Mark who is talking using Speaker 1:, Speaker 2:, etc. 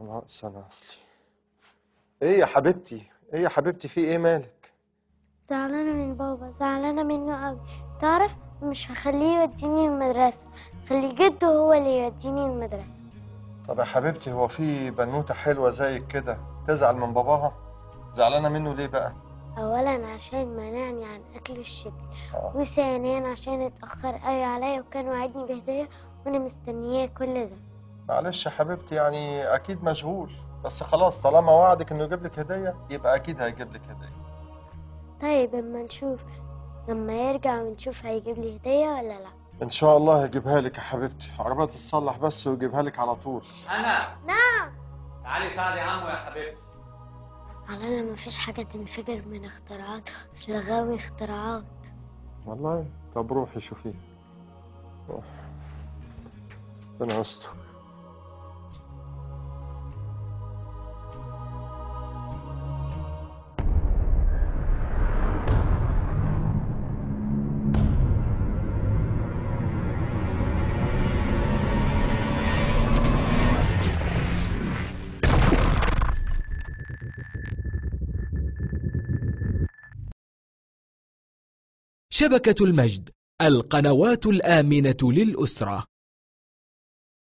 Speaker 1: ناقص أنا اصلي إيه يا حبيبتي؟ إيه يا حبيبتي؟ في إيه مالك؟
Speaker 2: زعلانة من بابا زعلانة منه قوي. تعرف مش هخليه يوديني المدرسة خلي جده هو اللي يوديني المدرسة.
Speaker 1: طب يا حبيبتي هو في بنوتة حلوة زيك كده تزعل من باباها؟ زعلانة منه ليه بقى؟
Speaker 2: أولا عشان منعني عن أكل الشيبسي
Speaker 1: آه.
Speaker 2: وثانيا عشان اتأخر قوي عليا وكان وعدني بهدية وأنا مستنياه كل ده.
Speaker 1: معلش يا حبيبتي يعني أكيد مشغول. بس خلاص طالما وعدك إنه يجيب لك هدية يبقى أكيد هيجيب لك هدية.
Speaker 2: طيب أما نشوف. لما يرجع ونشوف هيجيب لي هدية ولا لأ؟
Speaker 1: إن شاء الله هيجيبها لك يا حبيبتي. عربية تتصلح بس ويجيبها لك على طول.
Speaker 3: أنا؟
Speaker 2: نعم.
Speaker 3: تعالي ساعدي عمو يا حبيبتي.
Speaker 2: على أنا مفيش حاجة تنفجر من اختراعات. أصل غاوي اختراعات.
Speaker 1: والله؟ طب روحي شوفيه. روح. ربنا يستر
Speaker 4: شبكة المجد القنوات الآمنة للأسرة.